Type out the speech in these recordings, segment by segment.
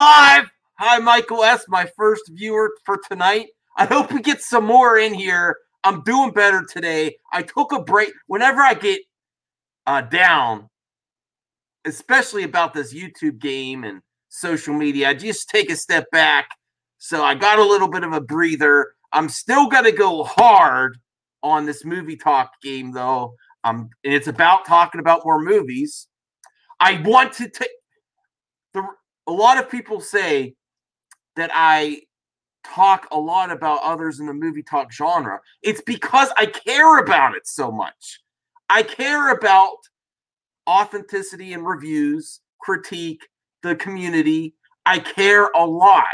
live. Hi, Michael S., my first viewer for tonight. I hope we get some more in here. I'm doing better today. I took a break. Whenever I get uh, down, especially about this YouTube game and social media, I just take a step back. So I got a little bit of a breather. I'm still going to go hard on this movie talk game, though. Um, and it's about talking about more movies. I want to a lot of people say that I talk a lot about others in the movie talk genre. It's because I care about it so much. I care about authenticity and reviews, critique, the community. I care a lot.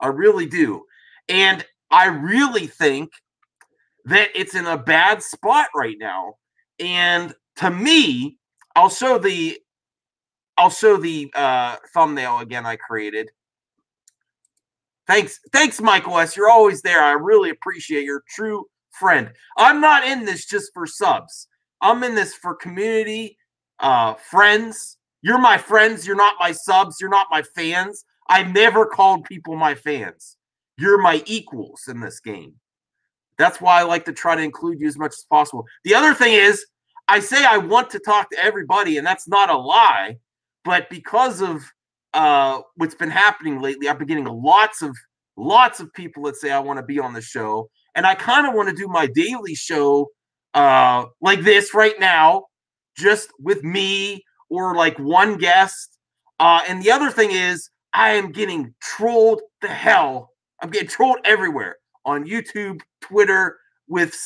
I really do. And I really think that it's in a bad spot right now. And to me, I'll show the I'll show the uh, thumbnail again I created. Thanks, thanks, Michael S. You're always there. I really appreciate your true friend. I'm not in this just for subs. I'm in this for community, uh, friends. You're my friends. You're not my subs. You're not my fans. I've never called people my fans. You're my equals in this game. That's why I like to try to include you as much as possible. The other thing is, I say I want to talk to everybody, and that's not a lie. But because of uh, what's been happening lately, I've been getting lots of lots of people that say I want to be on the show, and I kind of want to do my daily show uh, like this right now, just with me or like one guest. Uh, and the other thing is, I am getting trolled the hell. I'm getting trolled everywhere on YouTube, Twitter, with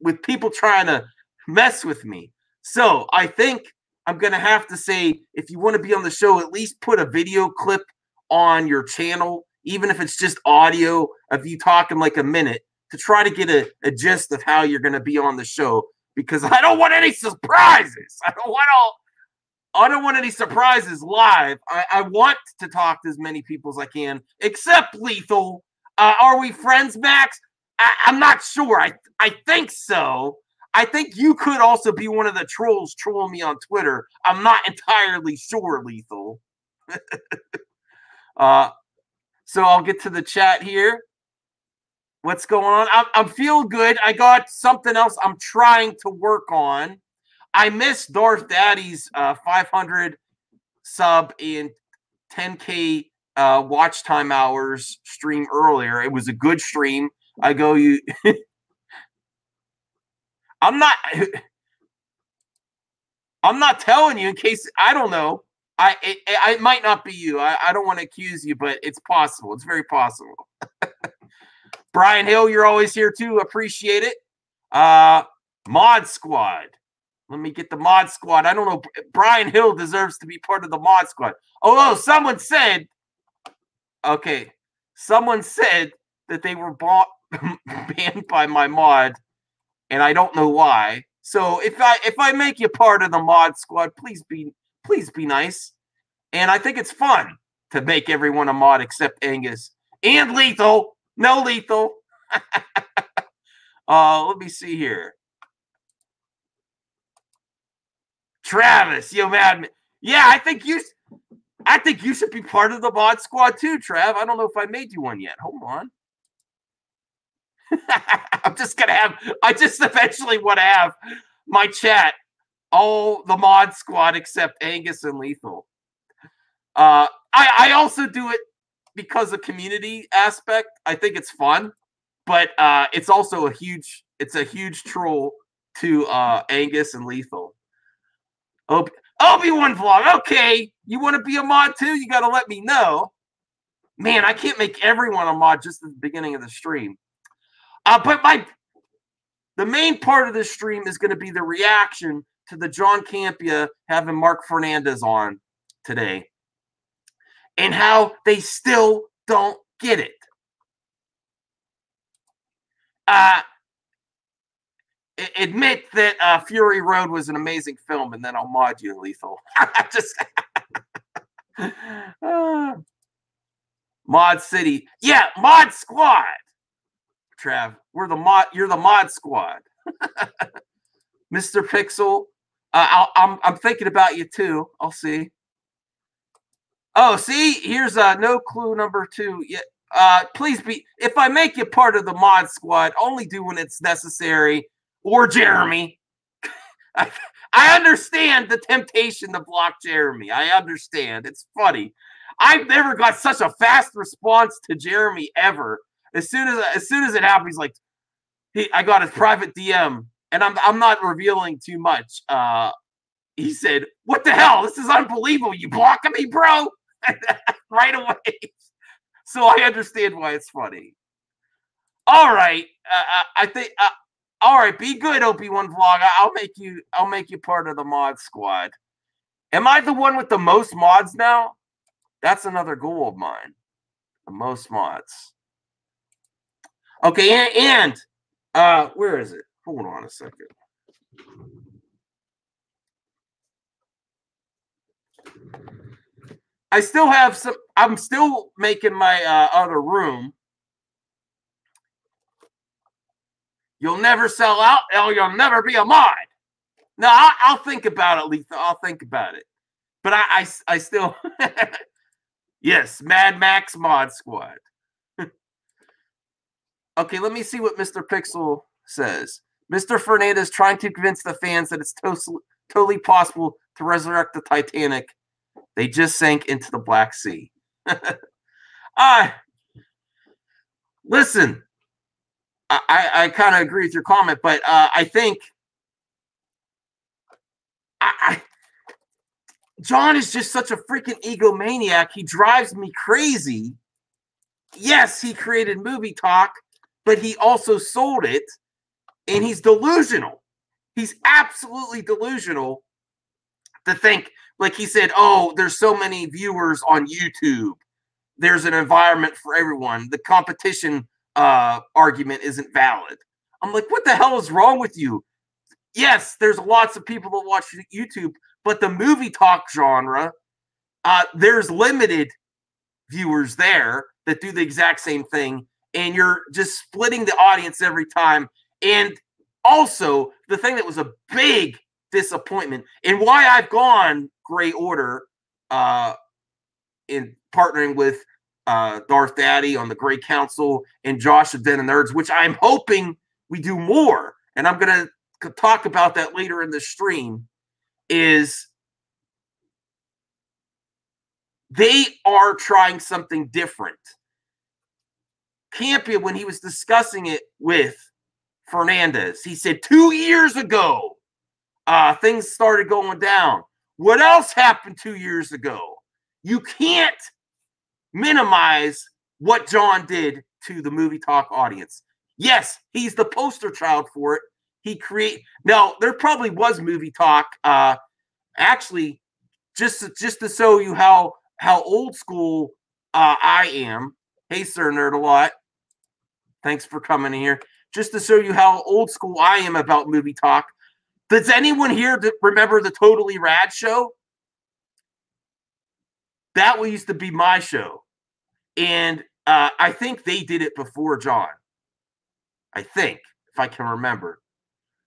with people trying to mess with me. So I think I'm going to have to say if you want to be on the show, at least put a video clip on your channel, even if it's just audio of you talking like a minute to try to get a, a gist of how you're going to be on the show because I don't want any surprises. I don't want all. I don't want any surprises live. I, I want to talk to as many people as I can, except Lethal. Uh, are we friends, Max? I, I'm not sure. I I think so. I think you could also be one of the trolls trolling me on Twitter. I'm not entirely sure, Lethal. uh, so I'll get to the chat here. What's going on? I'm, I'm feeling good. I got something else I'm trying to work on. I missed Darth Daddy's uh, 500 sub and 10k uh, watch time hours stream earlier. It was a good stream. I go you I'm not. I'm not telling you in case I don't know. I it, it might not be you. I, I don't want to accuse you, but it's possible. It's very possible. Brian Hill, you're always here too. Appreciate it. Uh, Mod Squad. Let me get the Mod Squad. I don't know. Brian Hill deserves to be part of the Mod Squad. Although someone said, okay, someone said that they were bought banned by my mod and I don't know why. So if I if I make you part of the mod squad, please be please be nice. And I think it's fun to make everyone a mod except Angus and Lethal. No Lethal. uh, let me see here. Travis, yo, madman. Yeah, I think you. I think you should be part of the mod squad too, Trav. I don't know if I made you one yet. Hold on. I'm just gonna have. I just eventually want to have my chat all the mod squad except Angus and Lethal. Uh, I I also do it because of community aspect. I think it's fun, but uh, it's also a huge. It's a huge troll to uh, Angus and Lethal. Obi Obi Wan vlog. Okay, you want to be a mod too? You got to let me know. Man, I can't make everyone a mod just at the beginning of the stream. Uh, but my the main part of this stream is going to be the reaction to the John Campea having Marc Fernandez on today and how they still don't get it. Uh, admit that uh, Fury Road was an amazing film, and then I'll mod you, Lethal. Just uh, Mod City, yeah, Mod Squad. Trav. We're the mod. You're the mod squad, Mr. Pixel. Uh, i am I'm, I'm thinking about you too. I'll see. Oh, see, here's uh no clue number two. Yeah, uh, please be if I make you part of the mod squad, only do when it's necessary. Or Jeremy. I understand the temptation to block Jeremy. I understand. It's funny. I've never got such a fast response to Jeremy ever. As soon as as soon as it happened, he's like, he, I got his private DM, and I'm I'm not revealing too much. Uh, he said, "What the hell? This is unbelievable! You blocking me, bro!" right away. So I understand why it's funny. All right, uh, I think. Uh, all right, be good, OP1 vlog. I'll make you. I'll make you part of the mod squad. Am I the one with the most mods now? That's another goal of mine. The most mods. Okay, and, and uh, where is it? Hold on a second. I still have some. I'm still making my uh, other room. You'll never sell out, or you'll never be a mod. No, I'll, I'll think about it, Letha. I'll think about it. But I, I, I still, yes, Mad Max Mod Squad. Okay, let me see what Mr. Pixel says. Mr. Fernandez trying to convince the fans that it's to- totally possible to resurrect the Titanic they just sank into the Black Sea. I listen. I, I, kind of agree with your comment, but uh, I think I, I John is just such a freaking egomaniac. He drives me crazy. Yes, he created movie talk, but he also sold it, and he's delusional. He's absolutely delusional to think like he said, oh, there's so many viewers on YouTube. There's an environment for everyone. The competition uh, argument isn't valid. I'm like, what the hell is wrong with you? Yes, there's lots of people that watch YouTube, but the movie talk genre, uh, there's limited viewers there that do the exact same thing, and you're just splitting the audience every time. And also, the thing that was a big disappointment and why I've gone Gray Order uh, in partnering with uh, Darth Daddy on the Gray Council and Josh of Den Nerds, which I'm hoping we do more. And I'm going to talk about that later in the stream. Is they are trying something different. Campea, when he was discussing it with Fernandez, he said two years ago, uh, things started going down. What else happened two years ago? You can't minimize what John did to the movie talk audience. Yes, he's the poster child for it. He create now. There probably was movie talk. Uh, actually, just just to show you how how old school uh, I am. Hey, sir, nerd a lot. Thanks for coming here. Just to show you how old school I am about movie talk. Does anyone here remember the Totally Rad show? That used to be my show. And uh, I think they did it before John. I think, if I can remember.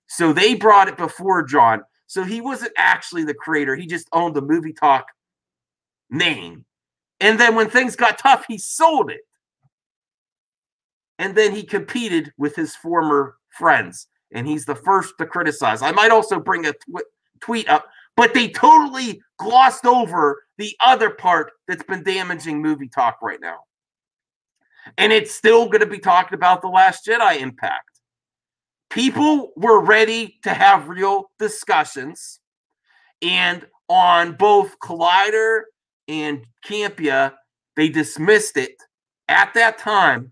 So they brought it before John. So he wasn't actually the creator. He just owned the movie talk name. And then when things got tough, he sold it. And then he competed with his former friends and he's the first to criticize. I might also bring a tw- tweet up, but they totally glossed over the other part that's been damaging movie talk right now. And it's still going to be talking about The Last Jedi impact. People were ready to have real discussions, and on both Collider and Campea, they dismissed it at that time.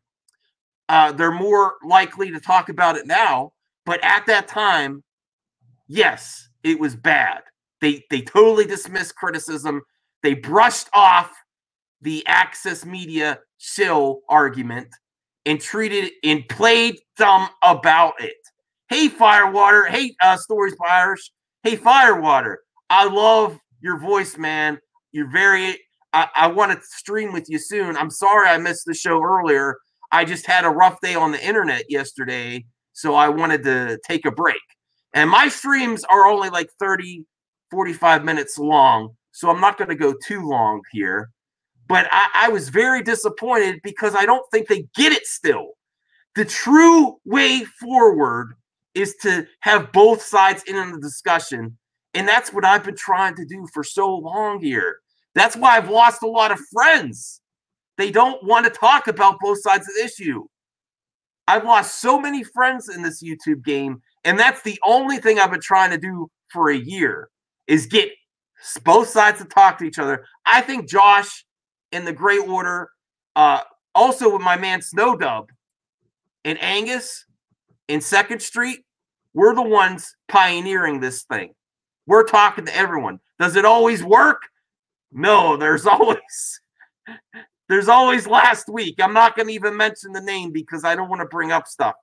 Uh, they're more likely to talk about it now but at that time, yes, it was bad. They they totally dismissed criticism. They brushed off the access media shill argument and treated and played dumb about it. Hey, Firewater. Hey, uh, Stories by Irish. Hey, Firewater. I love your voice, man. You're very. I, I want to stream with you soon. I'm sorry I missed the show earlier. I just had a rough day on the internet yesterday so I wanted to take a break. And my streams are only like 30, 45 minutes long. So I'm not going to go too long here. But I, I was very disappointed because I don't think they get it still. The true way forward is to have both sides in on the discussion. And that's what I've been trying to do for so long here. That's why I've lost a lot of friends. They don't want to talk about both sides of the issue. I've lost so many friends in this YouTube game, and that's the only thing I've been trying to do for a year is get both sides to talk to each other. I think Josh in the Gray Order, uh, also with my man Snowdub and Angus in Second Street, we're the ones pioneering this thing. We're talking to everyone. Does it always work? No, there's always there's always last week. I'm not going to even mention the name because I don't want to bring up stuff.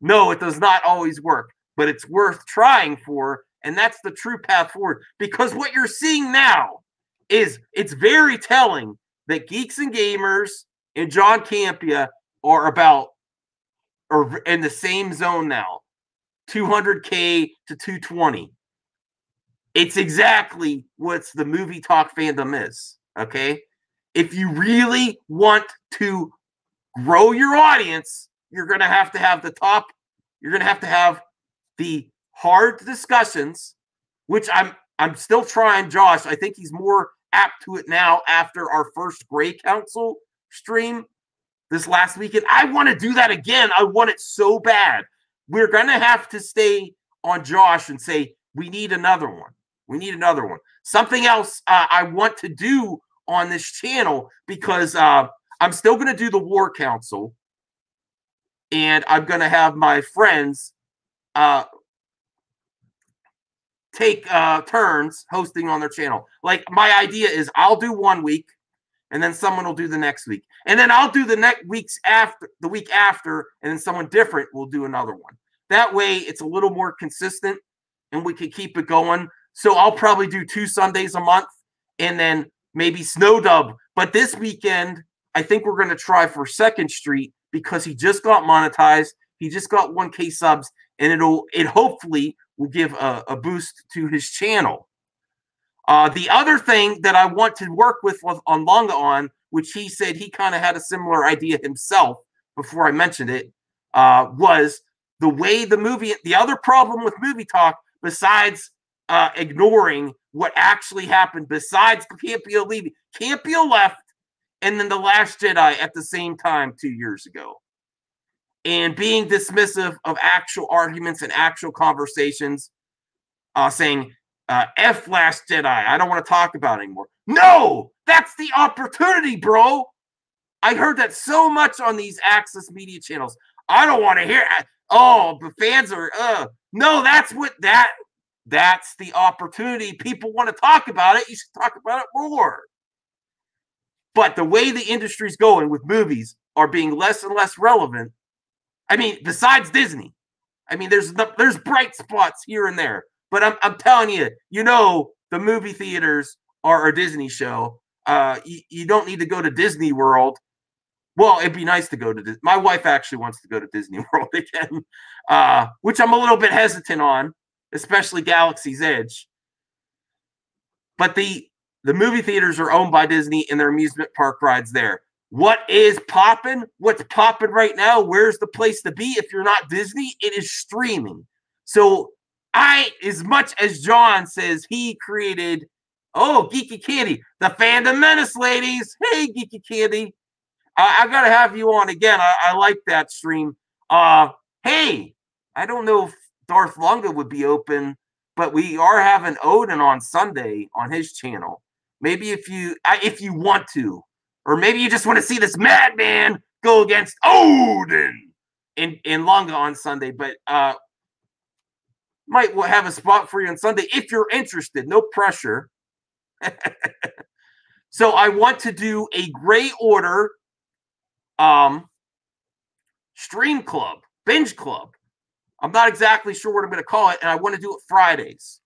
No, it does not always work, but it's worth trying for and that's the true path forward because what you're seeing now is it's very telling that geeks and gamers and John Campea are about or in the same zone now 200k to 220 it's exactly what the movie talk fandom is okay if you really want to grow your audience you're going to have to have the top you're going to have to have the hard discussions, which I'm I'm still trying, Josh. I think he's more apt to it now after our first Gray Council stream this last weekend. I want to do that again. I want it so bad. We're gonna have to stay on Josh and say we need another one. We need another one. Something else uh, I want to do on this channel because uh, I'm still going to do the War Council, and I'm going to have my friends uh, take uh, turns hosting on their channel. Like my idea is I'll do one week and then someone will do the next week. And then I'll do the next weeks after the week after and then someone different will do another one. That way it's a little more consistent and we can keep it going. So I'll probably do two Sundays a month and then maybe Snowdub. But this weekend, I think we're going to try for Second Street because he just got monetized. He just got 1K subs and it'll it hopefully will give a, a boost to his channel. Uh, the other thing that I want to work with, with on Longa on, which he said he kind of had a similar idea himself before I mentioned it, uh, was the way the movie. The other problem with movie talk, besides uh, ignoring what actually happened, besides Campea leaving, Campea left, and then the Last Jedi at the same time two years ago and being dismissive of actual arguments and actual conversations, uh, saying, uh, F Last Jedi, I don't want to talk about anymore. No, that's the opportunity, bro. I heard that so much on these access media channels. I don't want to hear. Oh, the fans are. Uh, no, that's what that. That's the opportunity. People want to talk about it. You should talk about it more. But the way the industry's going with movies are being less and less relevant I mean, besides Disney, I mean, there's the, there's bright spots here and there, but I'm I'm telling you, you know, the movie theaters are a Disney show. Uh, you, you don't need to go to Disney World. Well, it'd be nice to go to Disney. My wife actually wants to go to Disney World again, uh, which I'm a little bit hesitant on, especially Galaxy's Edge. But the the movie theaters are owned by Disney and their amusement park rides there. What is popping? What's popping right now? Where's the place to be if you're not Disney? It is streaming. So I, as much as John says he created, oh, Geeky Candy, the Fandom Menace, ladies. Hey, Geeky Candy. I, I gotta have you on again. I, I like that stream. Uh, hey, I don't know if Darth Lunga would be open, but we are having Odin on Sunday on his channel. Maybe if you if you want to, or maybe you just want to see this madman go against Odin in, in Longa on Sunday. But uh might have a spot for you on Sunday if you're interested. No pressure. so I want to do a gray order um stream club, binge club. I'm not exactly sure what I'm going to call it, and I want to do it Fridays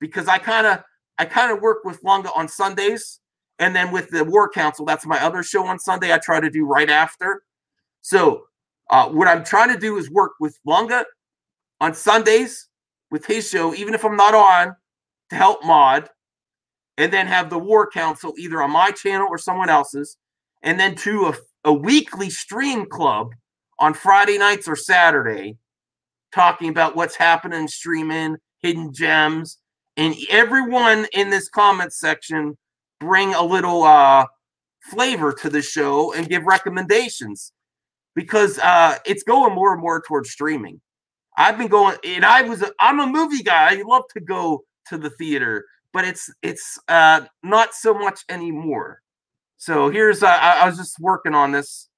because I kind of I kind of work with Longa on Sundays and then with the War Council, that's my other show on Sunday. I try to do right after. So uh, what I'm trying to do is work with Lunga on Sundays with his show, even if I'm not on, to help mod. and then have the War Council either on my channel or someone else's, and then to a, a weekly stream club on Friday nights or Saturday, talking about what's happening, streaming, hidden gems, and everyone in this comment section bring a little uh, flavor to the show and give recommendations because uh, it's going more and more towards streaming. I've been going, and I was, I'm a movie guy. I love to go to the theater, but it's it's uh, not so much anymore. So here's, uh, I, I was just working on this.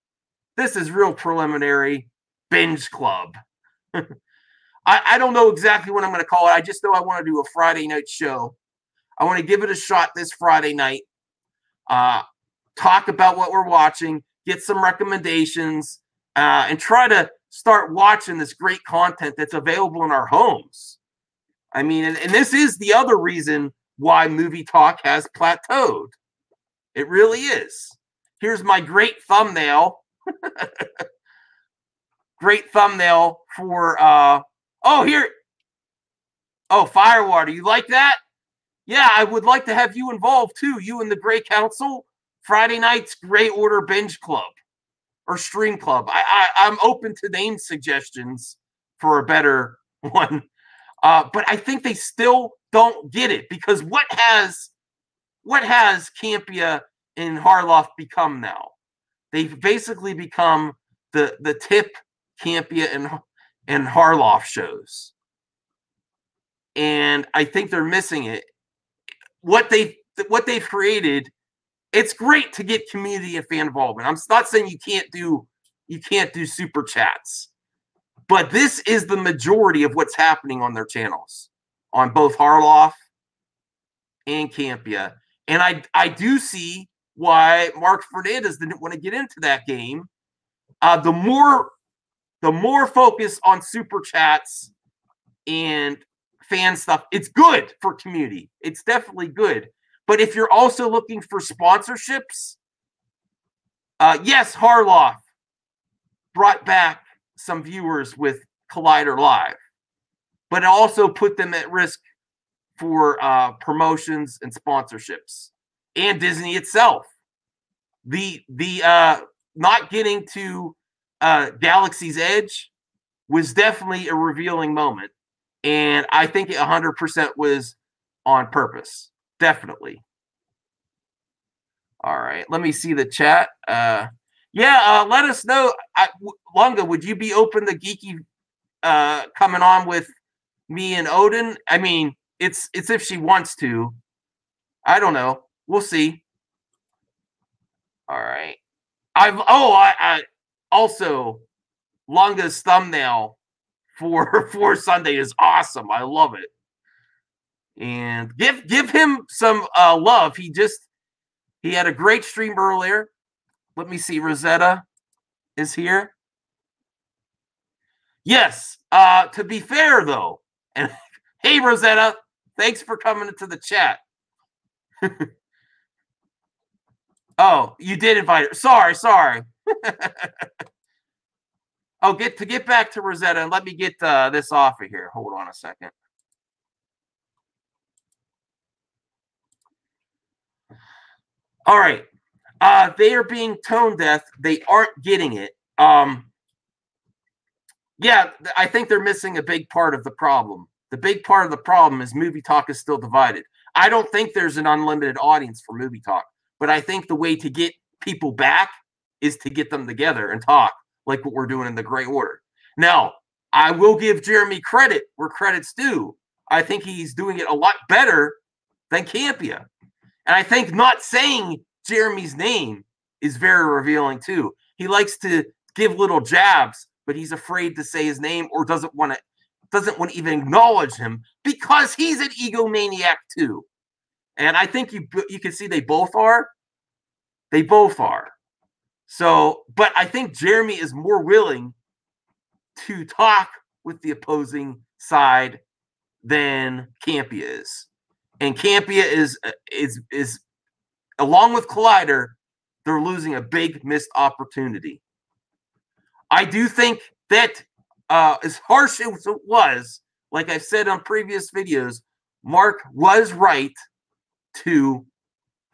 This is real preliminary binge club. I, I don't know exactly what I'm going to call it. I just know I want to do a Friday night show. I want to give it a shot this Friday night. Uh, talk about what we're watching, get some recommendations, uh, and try to start watching this great content that's available in our homes. I mean, and, and this is the other reason why movie talk has plateaued. It really is. Here's my great thumbnail. great thumbnail for uh oh here. Oh, Firewater, you like that? Yeah, I would like to have you involved too. You and the Gray Council. Friday night's Gray Order Binge Club or Stream Club. I, I I'm open to name suggestions for a better one. Uh, but I think they still don't get it because what has what has Campea and Harloff become now? They've basically become the the tip Campea and and Harloff shows. And I think they're missing it. What they what they've created, it's great to get community and fan involvement. I'm not saying you can't do you can't do super chats. But this is the majority of what's happening on their channels on both Harloff and Campea. And I I do see why Marc Fernandez didn't want to get into that game. Uh, the more the more focus on super chats and fan stuff, it's good for community. It's definitely good. But if you're also looking for sponsorships, uh, yes, Harloff brought back some viewers with Collider Live, but it also put them at risk for uh, promotions and sponsorships and Disney itself. The the uh, not getting to uh, Galaxy's Edge was definitely a revealing moment, and I think it 100% was on purpose. Definitely. All right, let me see the chat. Uh, yeah, uh, let us know. I, Lunga, would you be open to geeky uh, coming on with me and Odin? I mean, it's it's if she wants to. I don't know. We'll see. All right. I've oh I, I also Lunga's thumbnail for for Sunday is awesome. I love it. And give give him some uh, love. He just he had a great stream earlier. Let me see. Rosetta is here. Yes. Uh, to be fair, though, and hey, Rosetta, thanks for coming into the chat. oh, you did invite her. Sorry, sorry. oh, get to get back to Rosetta and let me get uh, this off of here. Hold on a second. All right. Uh, they are being tone deaf. They aren't getting it. Um, yeah, I think they're missing a big part of the problem. The big part of the problem is movie talk is still divided. I don't think there's an unlimited audience for movie talk, but I think the way to get people back is to get them together and talk like what we're doing in the Gray Order. Now, I will give Jeremy credit where credit's due. I think he's doing it a lot better than Campea. And I think not saying Jeremy's name is very revealing too. He likes to give little jabs, but he's afraid to say his name or doesn't want to doesn't want to even acknowledge him because he's an egomaniac too. And I think you you can see they both are. They both are. So, but I think Jeremy is more willing to talk with the opposing side than Campea is. And Campea is is is along with Collider, they're losing a big missed opportunity. I do think that uh, as harsh as it was, like I've said on previous videos, Marc was right to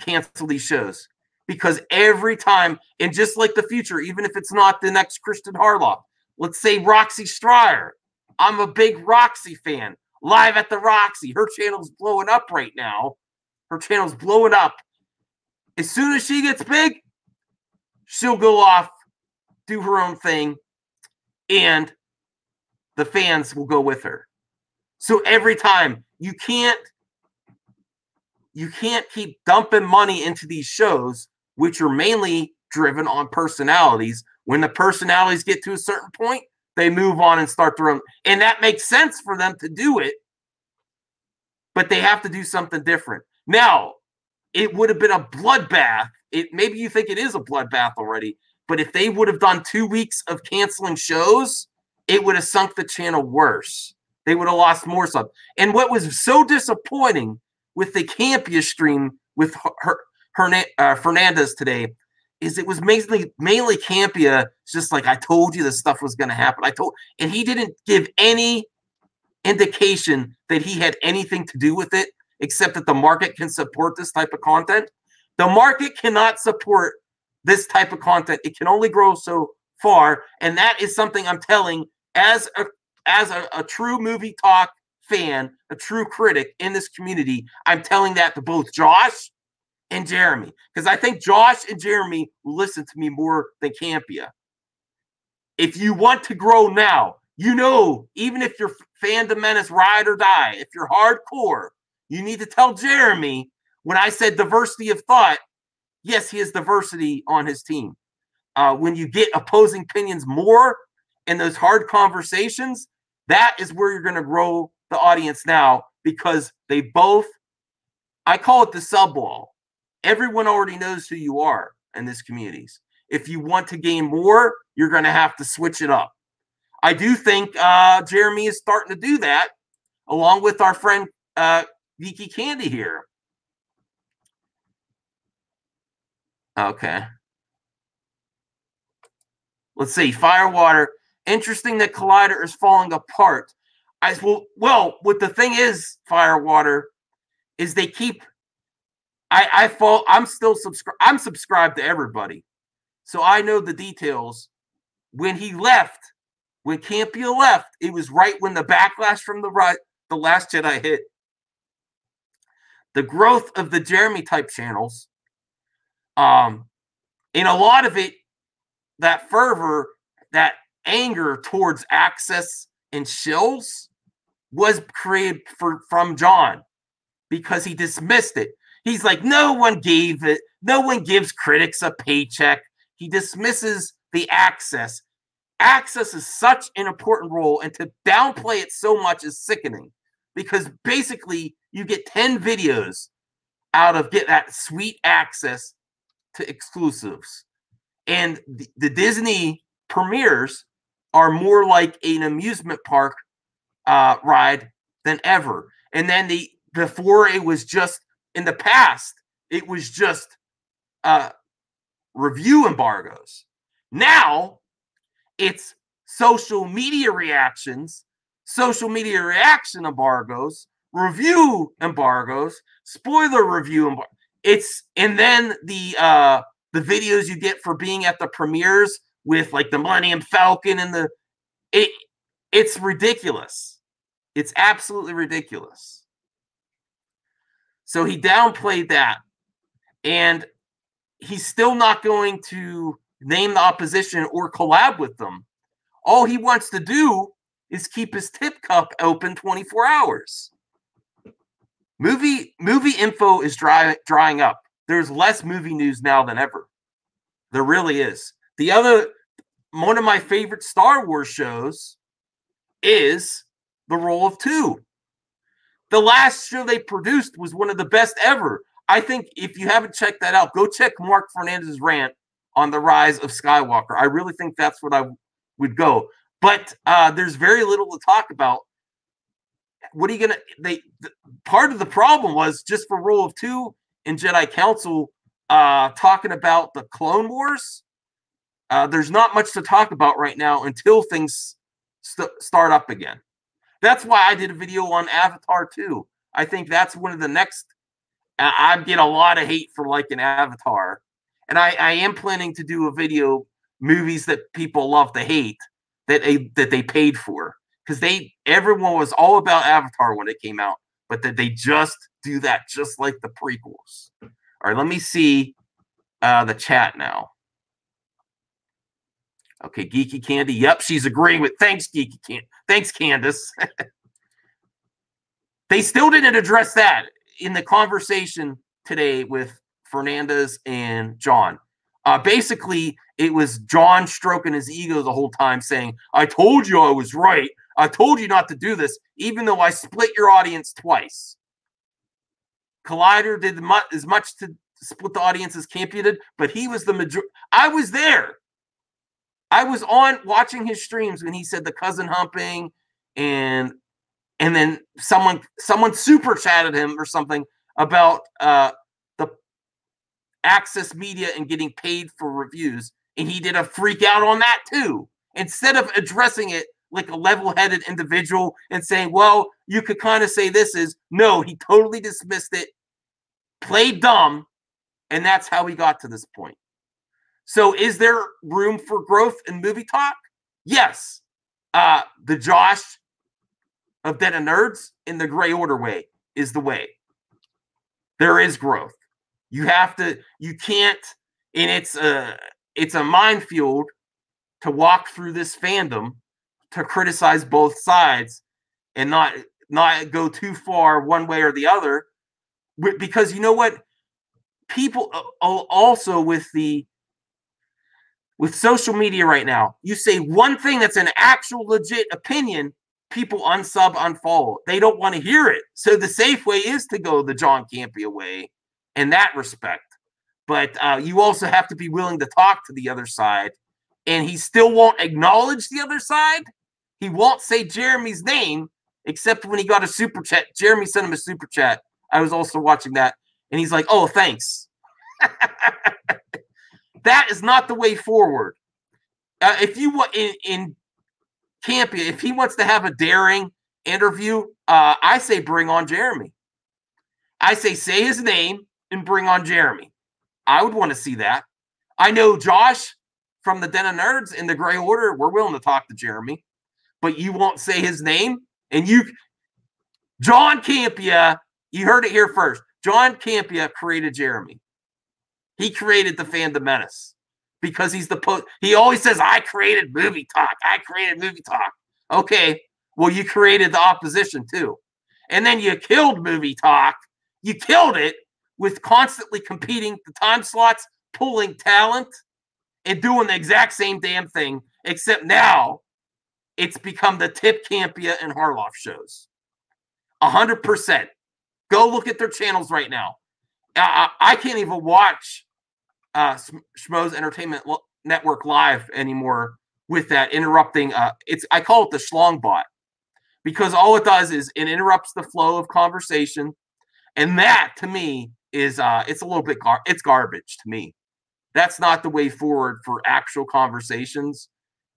cancel these shows because every time, and just like the future, even if it's not the next Kristian Harloff, let's say Roxy Striar. I'm a big Roxy fan. Live at the Roxy. Her channel's blowing up right now. Her channel's blowing up. As soon as she gets big, she'll go off, do her own thing, and the fans will go with her. So every time you can't you can't keep dumping money into these shows which are mainly driven on personalities. When the personalities get to a certain point, they move on and start their own. And that makes sense for them to do it, but they have to do something different. Now, it would have been a bloodbath. It maybe you think it is a bloodbath already, but if they would have done two weeks of canceling shows, it would have sunk the channel worse. They would have lost more stuff. And what was so disappointing with the Campea stream with her, Uh, Fernandez today is it was mainly mainly Campea. Just like I told you this stuff was going to happen. I told, and he didn't give any indication that he had anything to do with it, except that the market can support this type of content. The market cannot support this type of content. It can only grow so far, and that is something I'm telling as a as a, a true movie talk fan, a true critic in this community. I'm telling that to both Josh and Jeremy because I think Josh and Jeremy will listen to me more than Campea. If you want to grow now, you know, even if your fandom menace ride or die, if you're hardcore, you need to tell Jeremy when I said diversity of thought, yes, he has diversity on his team. Uh, when you get opposing opinions more in those hard conversations, that is where you're going to grow the audience now because they both, I call it the sub wall everyone already knows who you are in this communities. If you want to gain more, you're going to have to switch it up. I do think uh, Jeremy is starting to do that, along with our friend uh, Geeky Candy here. Okay. Let's see. Firewater. Interesting that Collider is falling apart. I well, well, what the thing is, Firewater, is they keep I I fall. I'm still subscribed. I'm subscribed to everybody, so I know the details. When he left, when Campea left, it was right when the backlash from the right, the Last Jedi hit. The growth of the Jeremy type channels, um, in a lot of it, that fervor, that anger towards access and shills was created for from John because he dismissed it. He's like, no one gave it, no one gives critics a paycheck. He dismisses the access. Access is such an important role, and to downplay it so much is sickening because basically you get 10 videos out of get that sweet access to exclusives. And the, the Disney premieres are more like an amusement park uh, ride than ever. And then the before it was just in the past, it was just uh, review embargoes. Now it's social media reactions, social media reaction embargoes, review embargoes, spoiler review. It's and then the uh the videos you get for being at the premieres with like the Millennium Falcon and the it it's ridiculous. It's absolutely ridiculous. So he downplayed that. And he's still not going to name the opposition or collab with them. All he wants to do is keep his tip cup open 24 hours. Movie movie info is dry, drying up. There's less movie news now than ever. There really is. The other one of my favorite Star Wars shows is The Rule of Two. The last show they produced was one of the best ever. I think if you haven't checked that out, go check Marc Fernandez's rant on the rise of Skywalker. I really think that's what I would go. But uh, there's very little to talk about. What are you gonna? They the, part of the problem was just for Rule of Two in Jedi Council uh, talking about the Clone Wars. Uh, there's not much to talk about right now until things st- start up again. That's why I did a video on Avatar 2. I think that's one of the next I get a lot of hate for liking Avatar, and I, I am planning to do a video movies that people love to hate that they that they paid for because they everyone was all about Avatar when it came out, but that they just do that just like the prequels. All right, let me see uh, the chat now. Okay, Geeky Candy. Yep, she's agreeing with. Thanks, Geeky Candy. Thanks, Candace. they still didn't address that in the conversation today with Fernandez and John. Uh, basically, it was John stroking his ego the whole time, saying, I told you I was right. I told you not to do this, even though I split your audience twice. Collider did as much to split the audience as Campea did, but he was the majority. I was there. I was on watching his streams when he said the cousin humping and and then someone someone super chatted him or something about uh the access media and getting paid for reviews. And he did a freak out on that too. Instead of addressing it like a level-headed individual and saying well you could kind of say this is no he totally dismissed it played dumb and that's how he got to this point so is there room for growth in movie talk yes uh the josh of Den of Nerds in the Gray Order way is the way. There is growth. You have to, you can't, and it's a it's a minefield to walk through this fandom to criticize both sides and not not go too far one way or the other because you know what people also with the with social media right now you say one thing that's an actual legit opinion people unsub, unfollow. They don't want to hear it. So the safe way is to go the John Campea way in that respect. But uh, you also have to be willing to talk to the other side. And he still won't acknowledge the other side. He won't say Jeremy's name, except when he got a super chat. Jeremy sent him a super chat. I was also watching that. And he's like, oh, thanks. that is not the way forward. Uh, if you want in, in Campea, if he wants to have a daring interview, uh, I say bring on Jeremy. I say say his name and bring on Jeremy. I would want to see that. I know Josh from the Den of Nerds in the Gray Order. We're willing to talk to Jeremy, but you won't say his name. And you, John Campea, you heard it here first. John Campea created Jeremy. He created the Fandom Menace because he's the post. He always says, "I created movie talk. I created movie talk." Okay, well, you created the opposition too, and then you killed movie talk. You killed it with constantly competing the time slots, pulling talent, and doing the exact same damn thing. Except now, it's become the Tip Campea and Harloff shows. Hundred percent. Go look at their channels right now. I, I can't even watch uh, Schmoes Entertainment Network live anymore with that interrupting. Uh, it's I call it the schlong bot because all it does is it interrupts the flow of conversation, and that to me is uh, it's a little bit gar- it's garbage to me. That's not the way forward for actual conversations.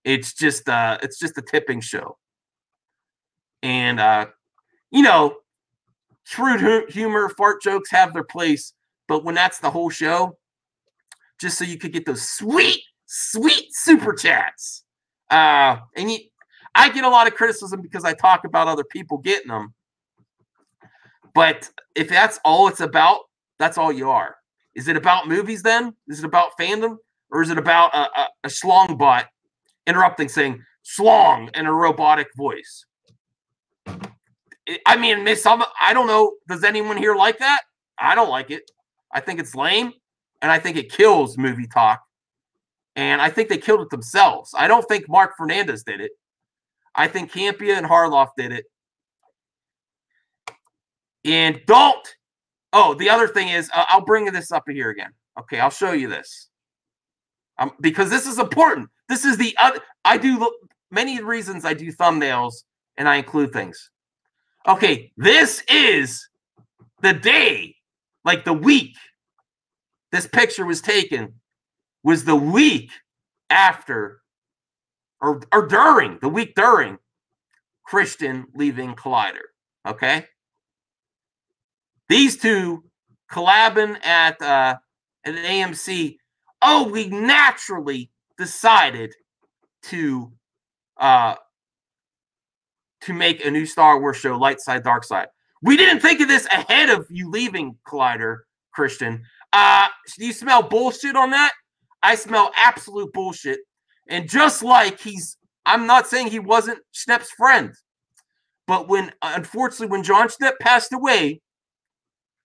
It's just uh, it's just a tipping show, and uh, you know, shrewd humor, fart jokes have their place, but when that's the whole show, just so you could get those sweet, sweet super chats. Uh, and you, I get a lot of criticism because I talk about other people getting them. But if that's all it's about, that's all you are. Is it about movies then? Is it about fandom? Or is it about a, a, a schlong bot interrupting saying schlong in a robotic voice? I mean, some I don't know. Does anyone here like that? I don't like it. I think it's lame and I think it kills movie talk. And I think they killed it themselves. I don't think Marc Fernandez did it. I think Campea and Harloff did it. And don't. Oh, the other thing is, uh, I'll bring this up here again. Okay, I'll show you this. Um, because this is important. This is the other. I do many reasons I do thumbnails and I include things. Okay, this is the day, like the week this picture was taken was the week after or, or during the week during Kristian leaving Collider. Okay. These two collabing at uh, an AMC, oh, we naturally decided to uh, to make a new Star Wars show, Light Side, Dark Side. We didn't think of this ahead of you leaving Collider, Kristian. Uh, do you smell bullshit on that? I smell absolute bullshit. And just like he's, I'm not saying he wasn't Schnepp's friend, but when, unfortunately, when John Schnepp passed away,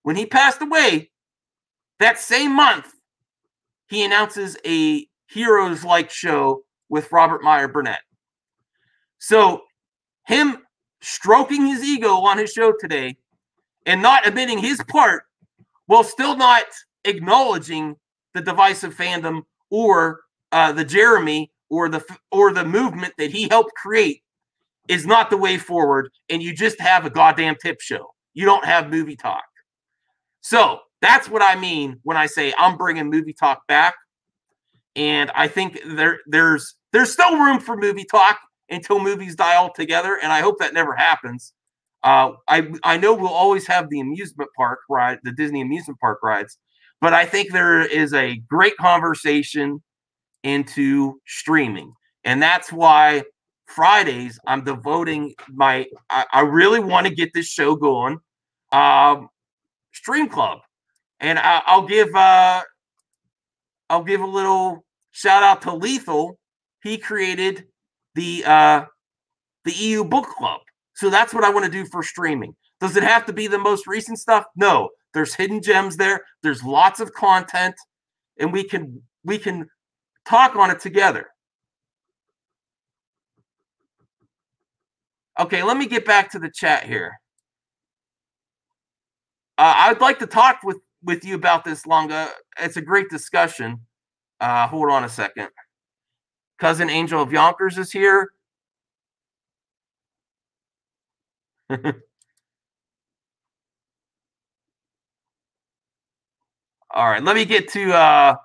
when he passed away, that same month, he announces a Heroes like show with Robert Meyer Burnett. So, him stroking his ego on his show today and not admitting his part while still not acknowledging the divisive fandom or uh, the Jeremy or the or the movement that he helped create is not the way forward. And you just have a goddamn tip show. You don't have movie talk. So that's what I mean when I say I'm bringing movie talk back. And I think there there's there's still room for movie talk until movies die altogether, and I hope that never happens. Uh, I I know we'll always have the amusement park ride, the Disney amusement park rides, but I think there is a great conversation into streaming, and that's why Fridays I'm devoting my. I, I really want to get this show going. Um, Stream Club, and I, will give uh, I'll give a little shout out to Lethal. He created the uh, the EU Book Club, so that's what I want to do for streaming. Does it have to be the most recent stuff? No, there's hidden gems there. There's lots of content, and we can we can talk on it together. Okay, let me get back to the chat here. Uh, I'd like to talk with with you about this, Longa. It's a great discussion. Uh, hold on a second. Cousin Angel of Yonkers is here. All right, let me get to uh,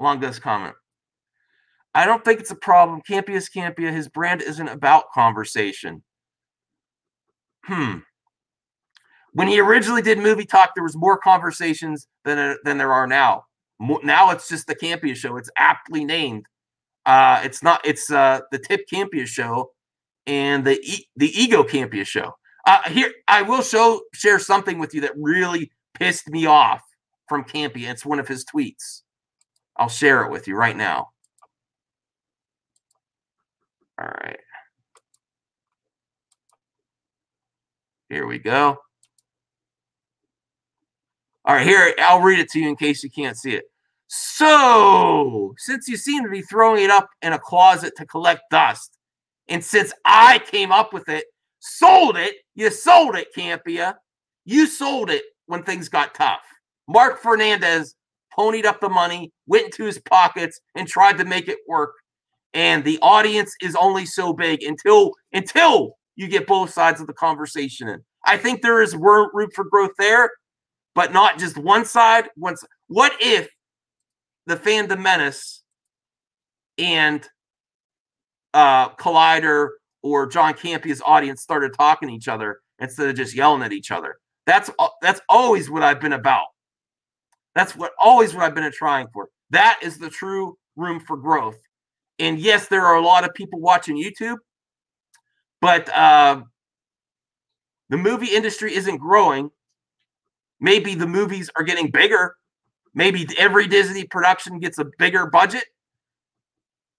Longa's comment. I don't think it's a problem. Campea is Campea. His brand isn't about conversation. Hmm when he originally did movie talk, there was more conversations than than there are now. Now it's just the Campea show. It's aptly named. Uh, it's not. It's uh, the Tip Campea show and the e- the Ego Campea show. Uh, here, I will show share something with you that really pissed me off from Campea. It's one of his tweets. I'll share it with you right now. All right. Here we go. All right, here, I'll read it to you in case you can't see it. So, since you seem to be throwing it up in a closet to collect dust, and since I came up with it, sold it, you sold it, Campea. You sold it when things got tough. Marc Fernandez ponied up the money, went into his pockets, and tried to make it work. And the audience is only so big until until you get both sides of the conversation in. I think there is room for growth there but not just one side. Once, what if the Fandom Menace and uh, Collider or John Campea's audience started talking to each other instead of just yelling at each other? That's that's always what I've been about. That's what always what I've been trying for. That is the true room for growth. And yes, there are a lot of people watching YouTube, but uh, the movie industry isn't growing Maybe the movies are getting bigger. Maybe every Disney production gets a bigger budget,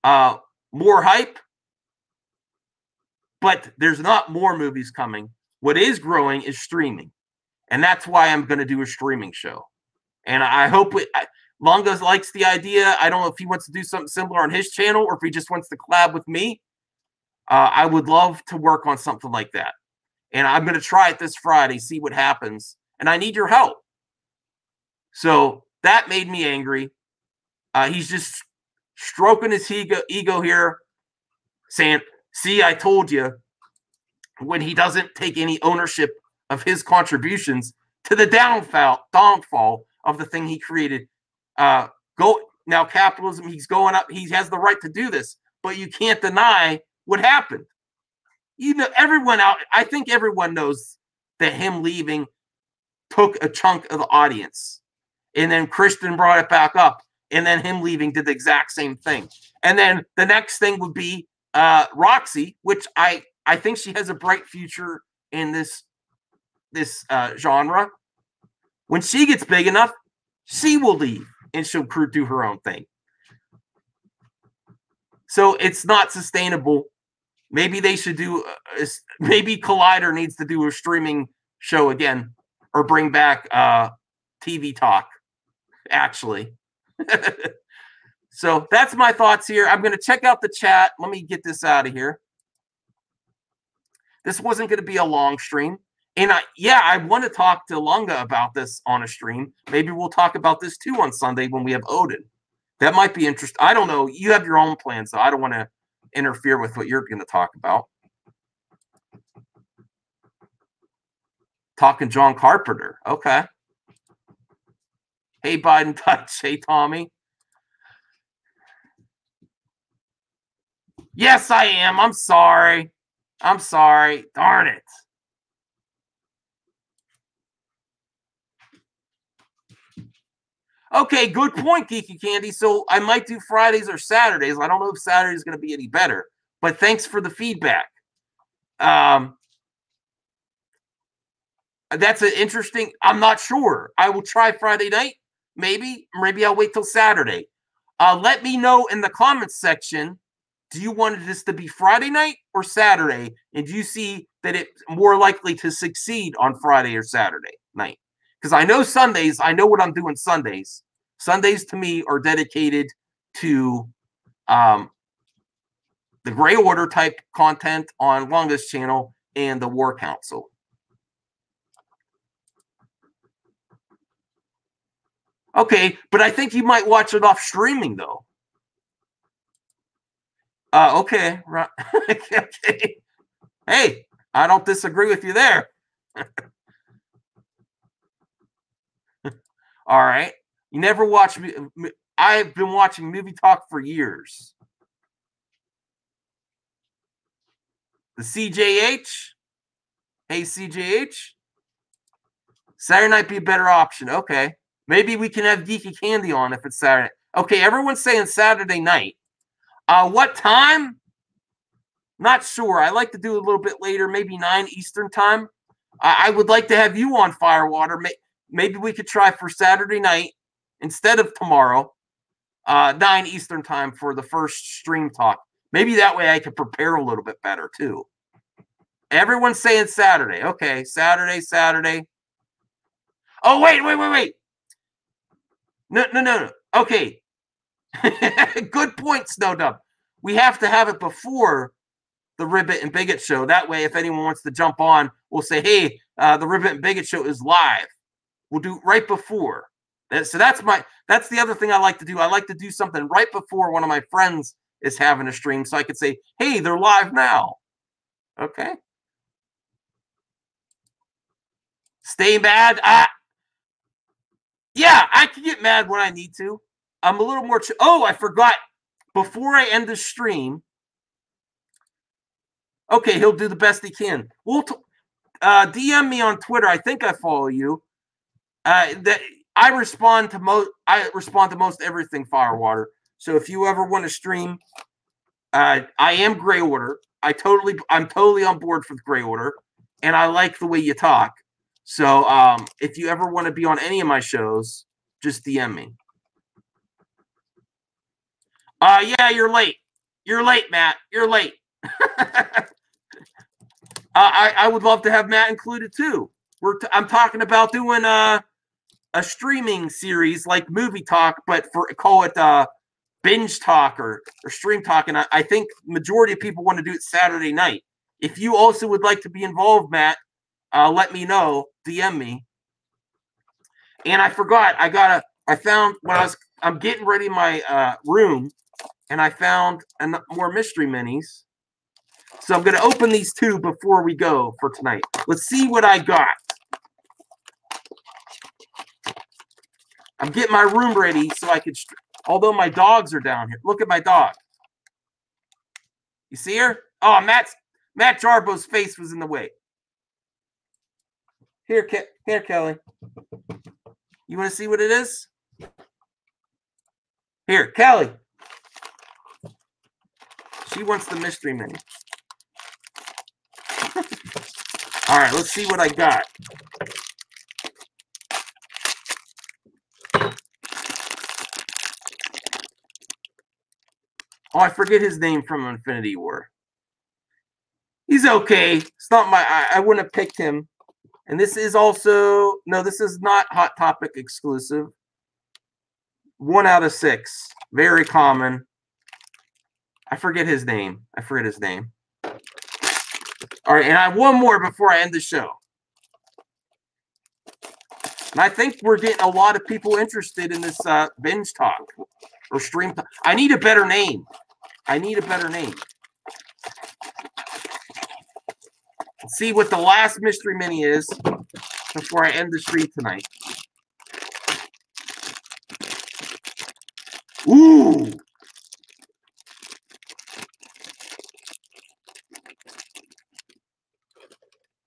uh, more hype. But there's not more movies coming. What is growing is streaming. And that's why I'm going to do a streaming show. And I hope it, Longa likes the idea. I don't know if he wants to do something similar on his channel or if he just wants to collab with me. Uh, I would love to work on something like that. And I'm going to try it this Friday, see what happens and I need your help. So that made me angry. Uh, he's just stroking his ego, ego here, saying, See, I told you, when he doesn't take any ownership of his contributions to the downfall, downfall of the thing he created. Uh, go now, capitalism, he's going up, he has the right to do this, but you can't deny what happened. You know, everyone out, I think everyone knows that him leaving took a chunk of the audience. And then Kristian brought it back up. And then him leaving did the exact same thing. And then the next thing would be uh, Roxy, which I I think she has a bright future in this this uh, genre. When she gets big enough, she will leave and she'll do her own thing. So it's not sustainable. Maybe they should do. Uh, maybe Collider needs to do a streaming show again, or bring back uh, TV talk. Actually, so that's my thoughts here. I'm going to check out the chat. Let me get this out of here. This wasn't going to be a long stream. And I, yeah, I want to talk to Longa about this on a stream. Maybe we'll talk about this too on Sunday when we have Odin. That might be interesting. I don't know. You have your own plans, so I don't want to interfere with what you're going to talk about. Talking John Carpenter. Okay. Hey, Biden touch. Hey, Tommy. Yes, I am. I'm sorry. I'm sorry. Darn it. Okay, good point, Geeky Candy. So I might do Fridays or Saturdays. I don't know if Saturday is going to be any better, but thanks for the feedback. Um, that's an interesting. I'm not sure. I will try Friday night. Maybe, maybe I'll wait till Saturday. Uh, let me know in the comments section. Do you want this to be Friday night or Saturday? And do you see that it's more likely to succeed on Friday or Saturday night? Because I know Sundays, I know what I'm doing Sundays. Sundays to me are dedicated to um, the Gray Order type content on Longa's channel and the War Council. Okay, but I think you might watch it off streaming though. Uh, okay, right. okay. Hey, I don't disagree with you there. All right. You never watch me. I've been watching movie talk for years. The CJH. Hey, CJH. Saturday night be a better option. Okay. Maybe we can have Geeky Candy on if it's Saturday. Okay, everyone's saying Saturday night. Uh, what time? Not sure. I like to do a little bit later, maybe 9 Eastern time. I, I would like to have you on Firewater. Maybe we could try for Saturday night instead of tomorrow, uh, 9 Eastern time for the first stream talk. Maybe that way I could prepare a little bit better too. Everyone's saying Saturday. Okay, Saturday, Saturday. Oh, wait, wait, wait, wait. No, no, no, no. Okay. Good point, Snowdub. We have to have it before the Ribbit and Bigot show. That way, if anyone wants to jump on, we'll say, hey, uh, the Ribbit and Bigot show is live. We'll do right before. So that's my that's the other thing I like to do. I like to do something right before one of my friends is having a stream, so I could say, "Hey, they're live now." Okay. Stay mad. Ah. Yeah, I can get mad when I need to. I'm a little more. Oh, I forgot. Before I end the stream, okay, he'll do the best he can. We'll uh, DM me on Twitter. I think I follow you. Uh, that I respond to most. I respond to most everything Firewater. So if you ever want to stream, uh, I am Gray Order. I totally, I'm totally on board for Gray Order, and I like the way you talk. So um, if you ever want to be on any of my shows, just DM me. Uh, yeah, you're late. You're late, Matt. You're late. uh, I I would love to have Matt included too. We're t- I'm talking about doing uh a streaming series like movie talk, but for call it uh, binge talk or, or stream talk. And I, I think majority of people want to do it Saturday night. If you also would like to be involved, Matt, uh, let me know. DM me. And I forgot. I got a. I found when I was. I'm getting ready my uh, room, and I found an, more mystery minis. So I'm going to open these two before we go for tonight. Let's see what I got. I'm getting my room ready so I can, although my dogs are down here. Look at my dog. You see her? Oh, Matt's, Matt Jarbo's face was in the way. Here, Ke- here, Kelly. You want to see what it is? Here, Kelly. She wants the mystery mini. All right, let's see what I got. Oh, I forget his name from Infinity War. He's okay. It's not my. I, I wouldn't have picked him. And this is also no. This is not Hot Topic exclusive. One out of six. Very common. I forget his name. I forget his name. All right, and I have one more before I end the show. And I think we're getting a lot of people interested in this uh, binge talk or stream. Talk. I need a better name. I need a better name. Let's see what the last mystery mini is before I end the stream tonight. Ooh.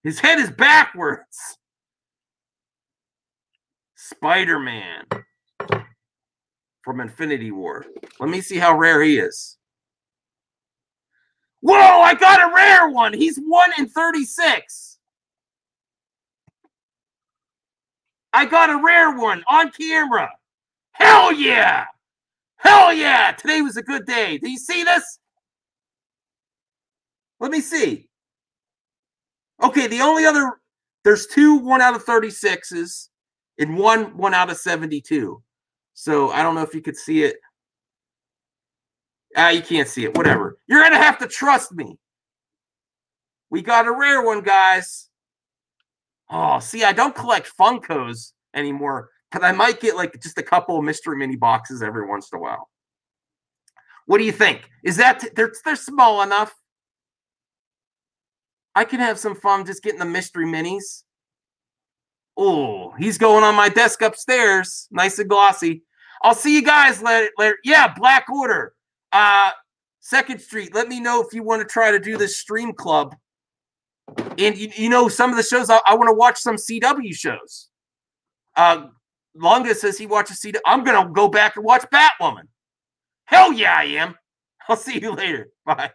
His head is backwards. Spider Man from Infinity War. Let me see how rare he is. Whoa, I got a rare one. He's 1 in 36. I got a rare one on camera. Hell yeah. Hell yeah. Today was a good day. Do you see this? Let me see. Okay, the only other there's two one out of 36s and one one out of 72. So I don't know if you could see it. Ah, you can't see it. Whatever. You're gonna have to trust me. We got a rare one, guys. Oh, see, I don't collect Funkos anymore because I might get like just a couple mystery mini boxes every once in a while. What do you think? Is that they're they're small enough? I can have some fun just getting the mystery minis. Oh, he's going on my desk upstairs. Nice and glossy. I'll see you guys later. later. Yeah, Black Order. Uh, Second Street. Let me know if you want to try to do this stream club. And you, you know, some of the shows I, I want to watch some CW shows. Uh, Longa says he watches CW. I'm gonna go back and watch Batwoman. Hell yeah, I am. I'll see you later. Bye.